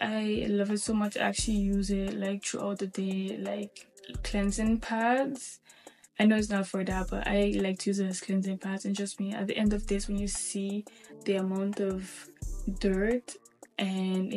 I love it so much. I actually use it like throughout the day, like cleansing pads. I know it's not for that, but I like to use it as cleansing pads. And just me, at the end of this, when you see the amount of dirt and